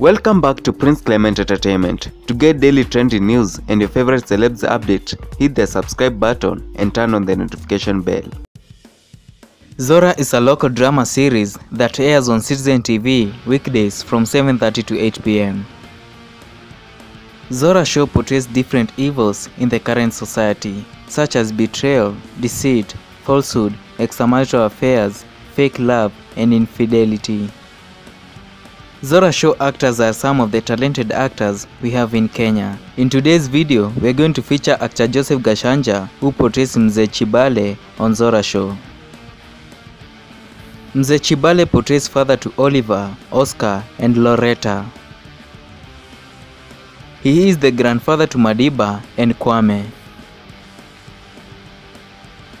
Welcome back to Prince Clement Entertainment. To get daily trending news and your favorite celebs update, hit the subscribe button and turn on the notification bell. Zora is a local drama series that airs on Citizen TV weekdays from 7:30 to 8 pm. Zora show portrays different evils in the current society, such as betrayal, deceit, falsehood, extramarital affairs, fake love, and infidelity. Zora show actors are some of the talented actors we have in Kenya. In today's video, we're going to feature actor Joseph Gachanja who portrays Mzee Chibale on Zora show. Mzee Chibale portrays father to Oliver, Oscar, and Loretta. He is the grandfather to Madiba and Kwame.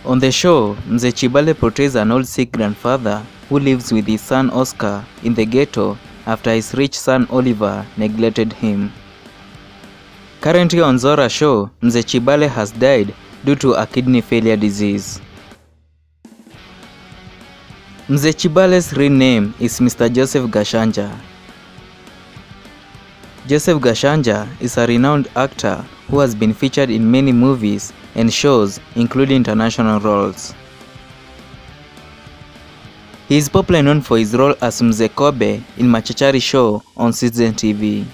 On the show, Mzee Chibale portrays an old sick grandfather who lives with his son Oscar in the ghetto after his rich son Oliver neglected him. Currently on Zora show, Mzee Chibale has died due to a kidney failure disease. Mzee Chibale's real name is Mr. Joseph Gachanja. Joseph Gachanja is a renowned actor who has been featured in many movies and shows including international roles. He is popularly known for his role as Mzee Kobe in Machachari show on Citizen TV.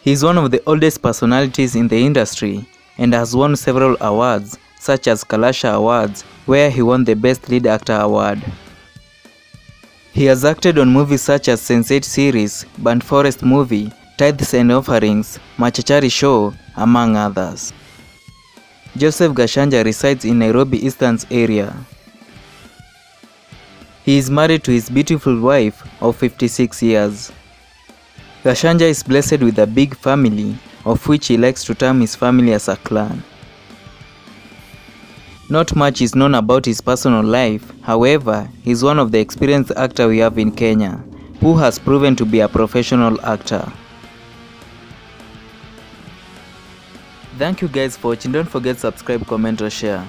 He is one of the oldest personalities in the industry and has won several awards such as Kalasha Awards where he won the Best Lead Actor award. He has acted on movies such as Sense8 series, Band Forest movie, Tithes and Offerings, Machachari show, among others. Joseph Gachanja resides in Nairobi Eastlands area. He is married to his beautiful wife of 56 years. Gachanja is blessed with a big family, of which he likes to term his family as a clan. Not much is known about his personal life, however, he is one of the experienced actor we have in Kenya, who has proven to be a professional actor. Thank you guys for watching, don't forget subscribe, comment or share.